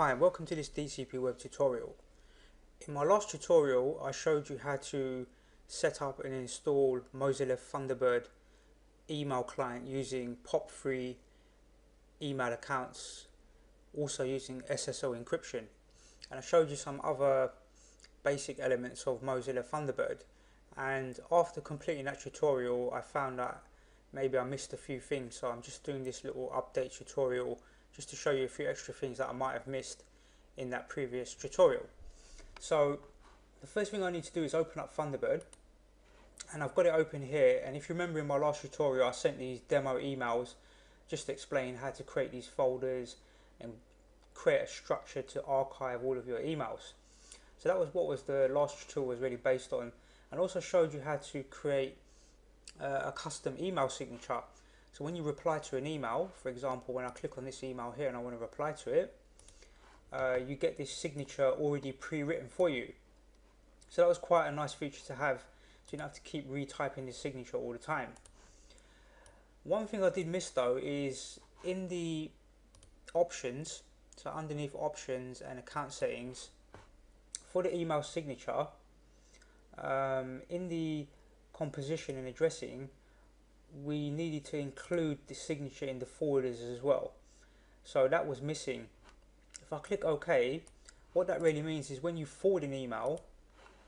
Hi and welcome to this DCP web tutorial. In my last tutorial I showed you how to set up and install Mozilla Thunderbird email client using POP3 email accounts also using SSL encryption and I showed you some other basic elements of Mozilla Thunderbird and after completing that tutorial I found that maybe I missed a few things so I'm just doing this little update tutorial just to show you a few extra things that I might have missed in that previous tutorial. So the first thing I need to do is open up Thunderbird and I've got it open here and if you remember in my last tutorial I sent these demo emails just to explain how to create these folders and create a structure to archive all of your emails. So that was what was the last tutorial was really based on and also showed you how to create uh, a custom email signature so when you reply to an email, for example, when I click on this email here and I want to reply to it, uh, you get this signature already pre-written for you. So that was quite a nice feature to have, so you don't have to keep retyping the signature all the time. One thing I did miss though is in the options, so underneath options and account settings, for the email signature, um, in the composition and addressing, we needed to include the signature in the folders as well. So that was missing. If I click OK, what that really means is when you forward an email,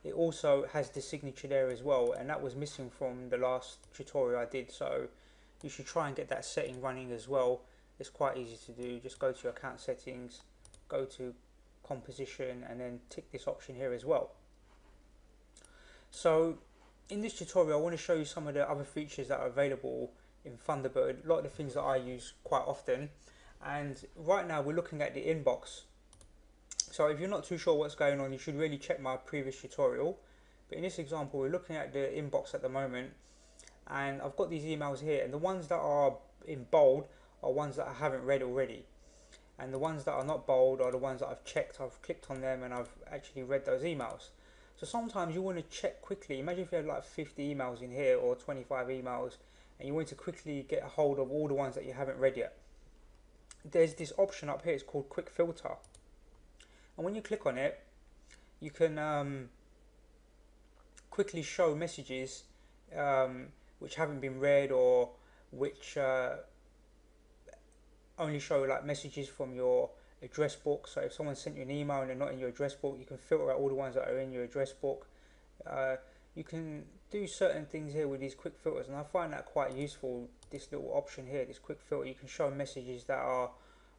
it also has the signature there as well and that was missing from the last tutorial I did so you should try and get that setting running as well it's quite easy to do just go to your account settings go to composition and then tick this option here as well so in this tutorial I want to show you some of the other features that are available in Thunderbird, a lot of the things that I use quite often. And right now we're looking at the inbox. So if you're not too sure what's going on you should really check my previous tutorial. But in this example we're looking at the inbox at the moment. And I've got these emails here and the ones that are in bold are ones that I haven't read already. And the ones that are not bold are the ones that I've checked. I've clicked on them and I've actually read those emails so sometimes you want to check quickly. Imagine if you had like 50 emails in here or 25 emails and you want to quickly get a hold of all the ones that you haven't read yet. There's this option up here, it's called quick filter. And when you click on it, you can um, quickly show messages um, which haven't been read or which uh, only show like messages from your address book. So if someone sent you an email and they're not in your address book, you can filter out all the ones that are in your address book. Uh, you can do certain things here with these quick filters and I find that quite useful this little option here this quick filter. You can show messages that are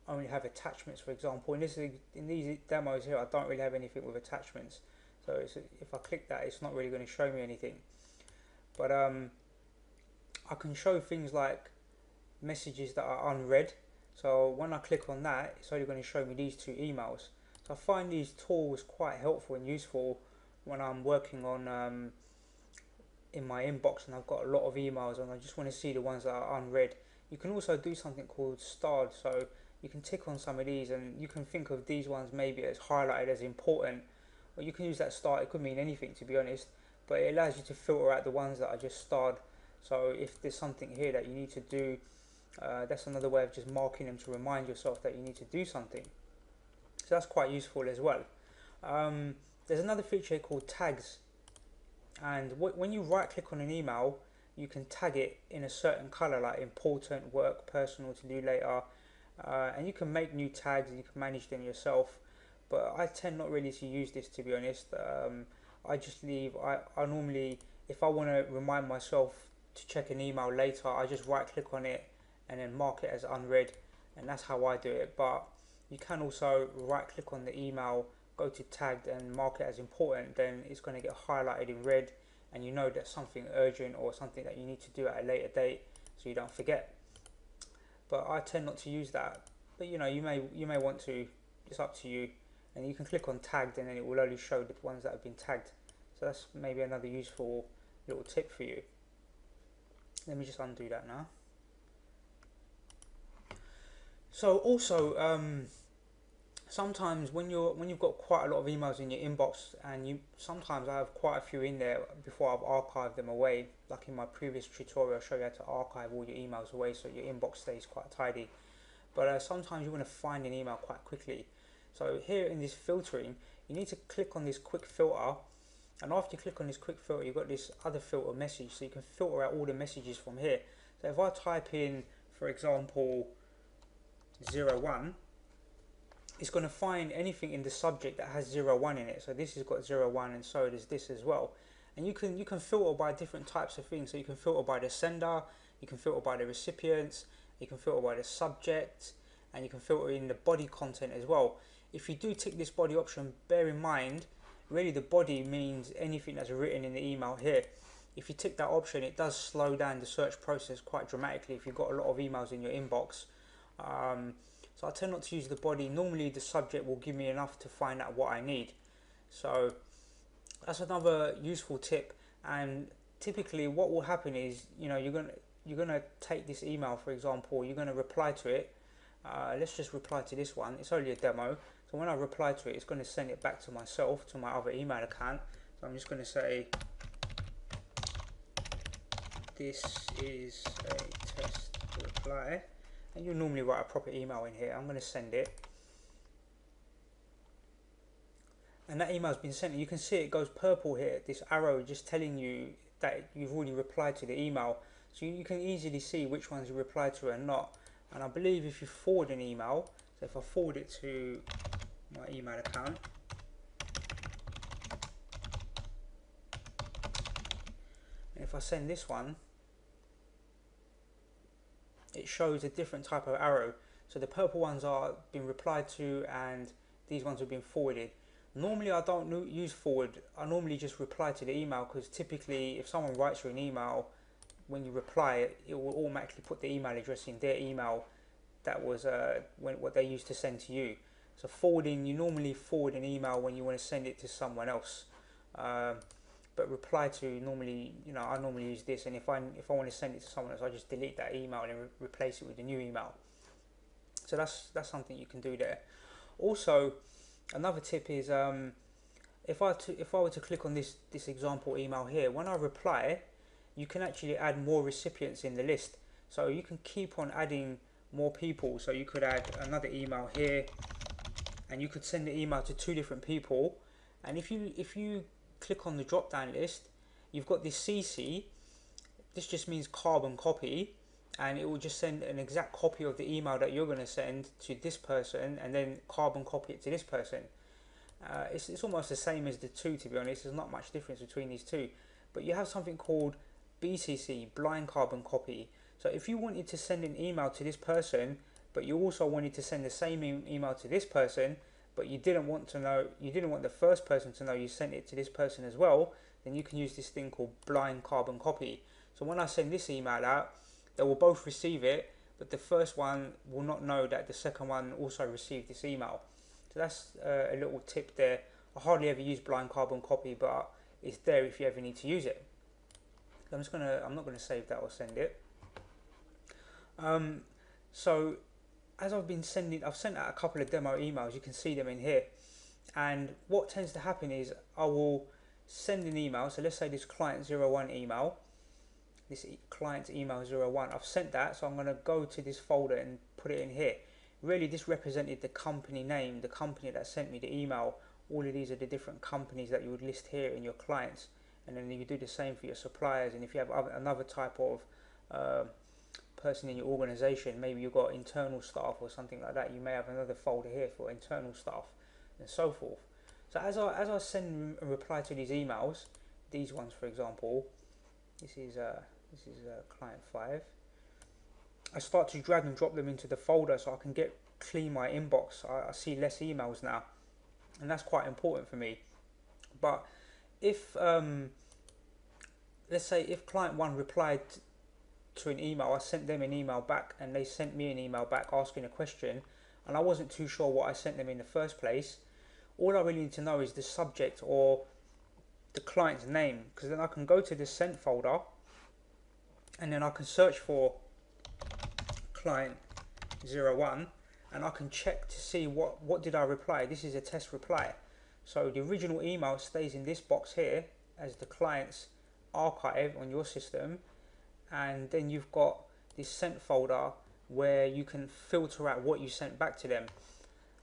only have attachments for example. In this in these demos here I don't really have anything with attachments. So if I click that it's not really going to show me anything. But um, I can show things like messages that are unread so when I click on that, it's only going to show me these two emails. So I find these tools quite helpful and useful when I'm working on um, in my inbox and I've got a lot of emails and I just want to see the ones that are unread. You can also do something called starred. So you can tick on some of these and you can think of these ones maybe as highlighted as important. Or you can use that star, it could mean anything to be honest. But it allows you to filter out the ones that are just starred. So if there's something here that you need to do uh, that's another way of just marking them to remind yourself that you need to do something. So that's quite useful as well. Um, there's another feature called tags. And when you right click on an email you can tag it in a certain color like important, work, personal, to do later. Uh, and you can make new tags and you can manage them yourself. But I tend not really to use this to be honest. Um, I just leave I, I normally if I want to remind myself to check an email later I just right click on it and then mark it as unread and that's how I do it. But you can also right click on the email go to tagged and mark it as important then it's going to get highlighted in red and you know that's something urgent or something that you need to do at a later date so you don't forget. But I tend not to use that. But you know you may you may want to it's up to you. And you can click on tagged and then it will only show the ones that have been tagged. So that's maybe another useful little tip for you. Let me just undo that now so also, um, sometimes when you're when you've got quite a lot of emails in your inbox, and you sometimes I have quite a few in there before I've archived them away. Like in my previous tutorial, I show you how to archive all your emails away so your inbox stays quite tidy. But uh, sometimes you want to find an email quite quickly. So here in this filtering, you need to click on this quick filter and after you click on this quick filter you've got this other filter message so you can filter out all the messages from here so if I type in for example 01 it's going to find anything in the subject that has 01 in it. So this has got 01 and so does this as well. And you can you can filter by different types of things. So you can filter by the sender you can filter by the recipients you can filter by the subject and you can filter in the body content as well. If you do tick this body option bear in mind really the body means anything that's written in the email here. If you tick that option it does slow down the search process quite dramatically if you've got a lot of emails in your inbox um, so I tend not to use the body. Normally the subject will give me enough to find out what I need. So that's another useful tip. And typically what will happen is you know you're gonna you're gonna take this email for example you're gonna reply to it. Uh, let's just reply to this one. It's only a demo. So when I reply to it, it's going to send it back to myself, to my other email account. So I'm just going to say, this is a test reply. And you normally write a proper email in here. I'm going to send it. And that email's been sent. You can see it goes purple here, this arrow just telling you that you've already replied to the email. So you, can easily see which ones you replied to and not. And I believe if you forward an email, so if I forward it to my email account. And if I send this one, it shows a different type of arrow. So the purple ones are being replied to and these ones have been forwarded. Normally I don't use forward, I normally just reply to the email because typically if someone writes you an email, when you reply it will automatically put the email address in their email that was uh, when, what they used to send to you. So forwarding, you normally forward an email when you want to send it to someone else. Um, but reply to normally, you know, I normally use this, and if I if I want to send it to someone else, I just delete that email and re replace it with a new email. So that's that's something you can do there. Also, another tip is um, if I to, if I were to click on this this example email here, when I reply, you can actually add more recipients in the list. So you can keep on adding more people. So you could add another email here and you could send the email to two different people and if you if you click on the drop down list you've got this CC this just means carbon copy and it will just send an exact copy of the email that you're going to send to this person and then carbon copy it to this person. Uh, it's, it's almost the same as the two to be honest there's not much difference between these two. But you have something called BCC blind carbon copy. So if you wanted to send an email to this person but you also wanted to send the same e email to this person, but you didn't want to know, you didn't want the first person to know you sent it to this person as well, then you can use this thing called blind carbon copy. So when I send this email out, they will both receive it, but the first one will not know that the second one also received this email. So that's uh, a little tip there. I hardly ever use blind carbon copy, but it's there if you ever need to use it. I'm just gonna, I'm not gonna save that or send it. Um, so as I've been sending, I've sent out a couple of demo emails, you can see them in here. And what tends to happen is I will send an email. So let's say this client 01 email, this client email 01, I've sent that. So I'm going to go to this folder and put it in here. Really, this represented the company name, the company that sent me the email. All of these are the different companies that you would list here in your clients. And then you do the same for your suppliers. And if you have other, another type of uh, person in your organization, maybe you've got internal staff or something like that, you may have another folder here for internal staff and so forth. So as I, as I send reply to these emails, these ones for example, this is, uh, this is uh, client 5, I start to drag and drop them into the folder so I can get clean my inbox. I, I see less emails now and that's quite important for me. But if, um, let's say if client 1 replied to an email. I sent them an email back and they sent me an email back asking a question and I wasn't too sure what I sent them in the first place. All I really need to know is the subject or the client's name because then I can go to the sent folder and then I can search for client 01 and I can check to see what, what did I reply. This is a test reply. So the original email stays in this box here as the client's archive on your system and then you've got this sent folder where you can filter out what you sent back to them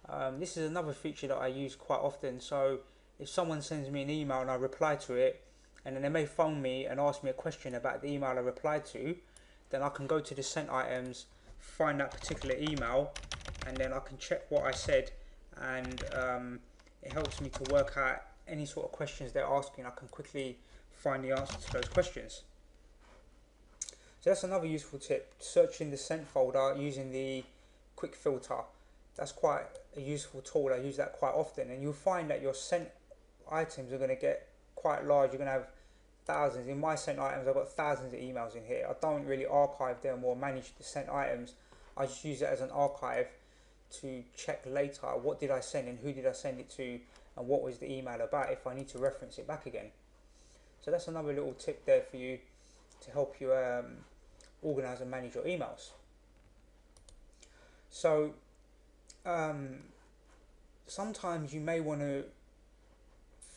Um, this is another feature that I use quite often. So if someone sends me an email and I reply to it, and then they may phone me and ask me a question about the email I replied to, then I can go to the sent items, find that particular email, and then I can check what I said, and um, it helps me to work out any sort of questions they're asking. I can quickly find the answer to those questions. So that's another useful tip, searching the sent folder using the quick filter. That's quite a useful tool. I use that quite often and you'll find that your sent items are going to get quite large. You're going to have thousands. In my sent items, I've got thousands of emails in here. I don't really archive them or manage the sent items. I just use it as an archive to check later what did I send and who did I send it to and what was the email about if I need to reference it back again. So that's another little tip there for you to help you um, organize and manage your emails. So um, sometimes you may want to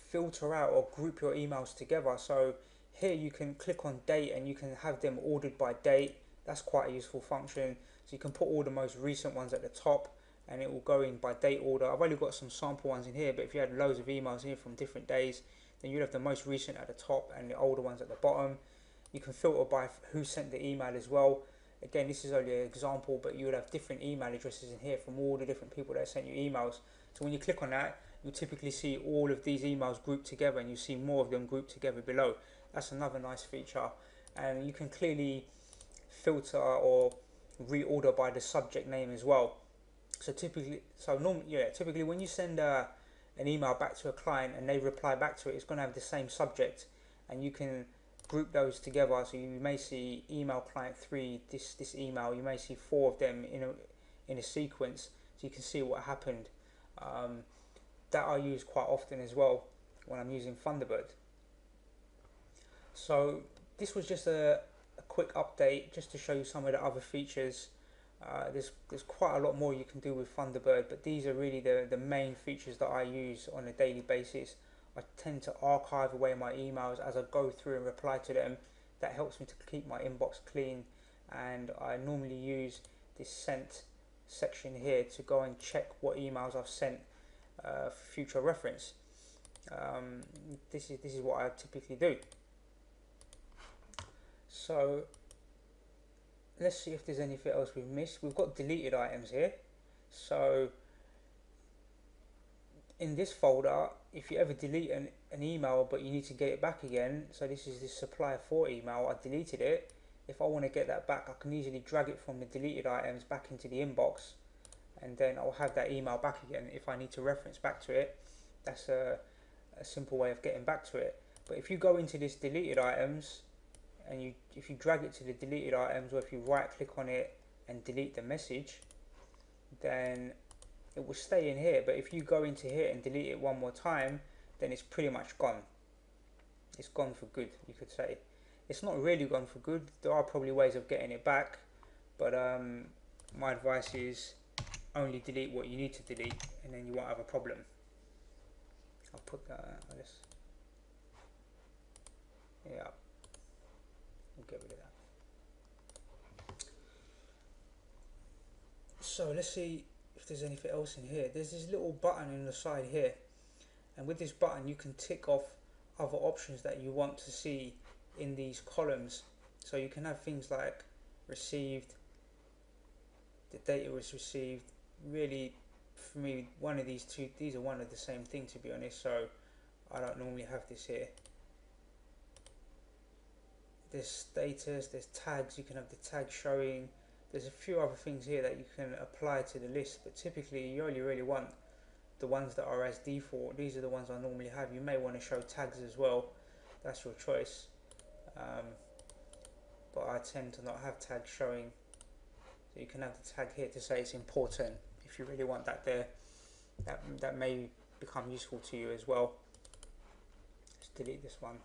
filter out or group your emails together. So here you can click on date and you can have them ordered by date. That's quite a useful function. So you can put all the most recent ones at the top and it will go in by date order. I've only got some sample ones in here, but if you had loads of emails here from different days, then you'd have the most recent at the top and the older ones at the bottom. You can filter by who sent the email as well. Again, this is only an example, but you would have different email addresses in here from all the different people that sent you emails. So when you click on that, you typically see all of these emails grouped together and you see more of them grouped together below. That's another nice feature. And you can clearly filter or reorder by the subject name as well. So typically, so normally, yeah, typically when you send a, an email back to a client and they reply back to it, it's going to have the same subject, and you can group those together. So you may see email client three, this this email. You may see four of them in a in a sequence, so you can see what happened. Um, that I use quite often as well when I'm using Thunderbird. So this was just a, a quick update just to show you some of the other features uh, there's there's quite a lot more you can do with Thunderbird, but these are really the, the main features that I use on a daily basis. I tend to archive away my emails as I go through and reply to them. That helps me to keep my inbox clean, and I normally use this sent section here to go and check what emails I've sent uh, for future reference. Um, this is this is what I typically do. So let's see if there's anything else we've missed. We've got deleted items here. So in this folder, if you ever delete an, an email but you need to get it back again, so this is this supplier for email, I deleted it. If I want to get that back, I can easily drag it from the deleted items back into the inbox and then I'll have that email back again if I need to reference back to it. That's a, a simple way of getting back to it. But if you go into this deleted items and you if you drag it to the deleted items or if you right click on it and delete the message then it will stay in here but if you go into here and delete it one more time then it's pretty much gone. It's gone for good you could say. It's not really gone for good. There are probably ways of getting it back but um, my advice is only delete what you need to delete and then you won't have a problem. I'll put that I guess. Yeah. We'll get rid of that. So let's see if there's anything else in here. There's this little button in the side here. And with this button you can tick off other options that you want to see in these columns. So you can have things like received, the data was received. Really, for me, one of these two, these are one of the same thing to be honest. So I don't normally have this here there's status, there's tags, you can have the tag showing, there's a few other things here that you can apply to the list, but typically you only really want the ones that are as default. These are the ones I normally have. You may want to show tags as well, that's your choice. Um, but I tend to not have tags showing. So you can have the tag here to say it's important if you really want that there. That, that may become useful to you as well. Let's delete this one.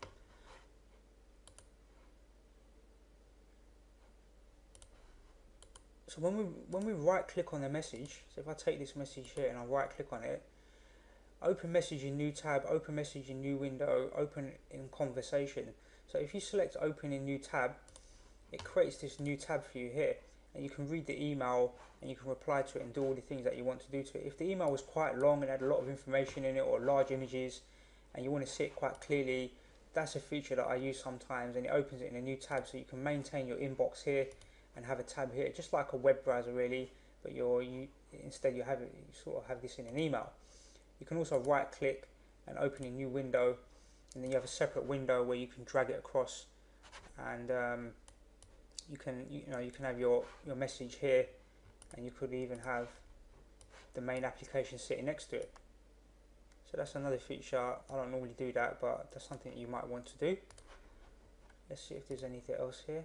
So when we when we right click on the message so if I take this message here and I right click on it open message in new tab open message in new window open in conversation. So if you select open in new tab it creates this new tab for you here. And you can read the email and you can reply to it and do all the things that you want to do to it. If the email was quite long and had a lot of information in it or large images and you want to see it quite clearly, that's a feature that I use sometimes and it opens it in a new tab so you can maintain your inbox here and have a tab here just like a web browser really but you're you instead you have you sort of have this in an email. You can also right click and open a new window and then you have a separate window where you can drag it across and um, you can you know you can have your your message here and you could even have the main application sitting next to it. So that's another feature. I don't normally do that but that's something you might want to do. Let's see if there's anything else here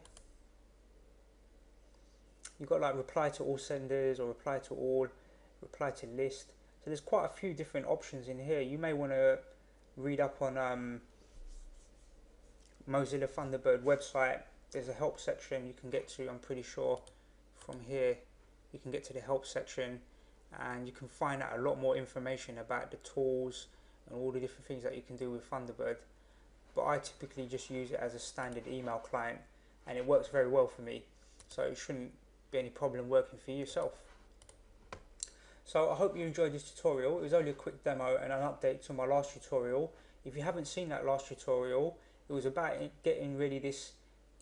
you've got like reply to all senders or reply to all reply to list. So there's quite a few different options in here. You may want to read up on um, Mozilla Thunderbird website. There's a help section you can get to I'm pretty sure from here. You can get to the help section and you can find out a lot more information about the tools and all the different things that you can do with Thunderbird. But I typically just use it as a standard email client and it works very well for me. So it shouldn't be any problem working for yourself. So I hope you enjoyed this tutorial. It was only a quick demo and an update to my last tutorial. If you haven't seen that last tutorial it was about getting really this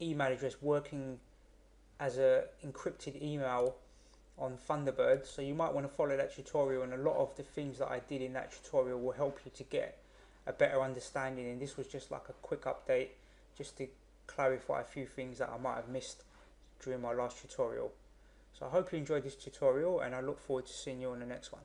email address working as a encrypted email on Thunderbird. So you might want to follow that tutorial and a lot of the things that I did in that tutorial will help you to get a better understanding. And this was just like a quick update just to clarify a few things that I might have missed during my last tutorial. So I hope you enjoyed this tutorial and I look forward to seeing you on the next one.